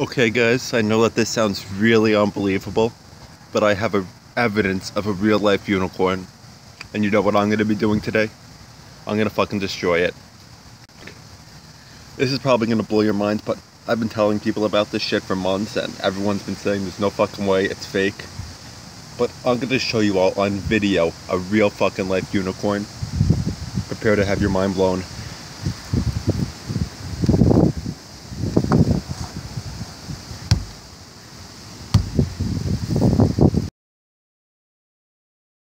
Okay guys, I know that this sounds really unbelievable, but I have a evidence of a real life unicorn. And you know what I'm going to be doing today? I'm going to fucking destroy it. This is probably going to blow your minds, but I've been telling people about this shit for months and everyone's been saying there's no fucking way, it's fake. But I'm going to show you all on video a real fucking life unicorn. Prepare to have your mind blown.